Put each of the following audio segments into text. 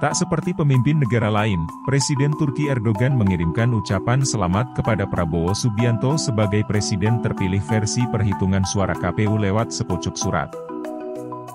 Tak seperti pemimpin negara lain, Presiden Turki Erdogan mengirimkan ucapan selamat kepada Prabowo Subianto sebagai presiden terpilih versi perhitungan suara KPU lewat sepucuk surat.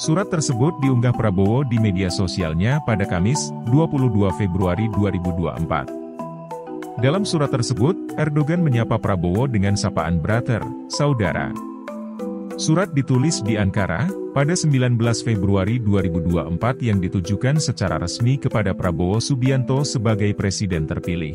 Surat tersebut diunggah Prabowo di media sosialnya pada Kamis, 22 Februari 2024. Dalam surat tersebut, Erdogan menyapa Prabowo dengan sapaan brother, saudara. Surat ditulis di Ankara, pada 19 Februari 2024 yang ditujukan secara resmi kepada Prabowo Subianto sebagai Presiden terpilih.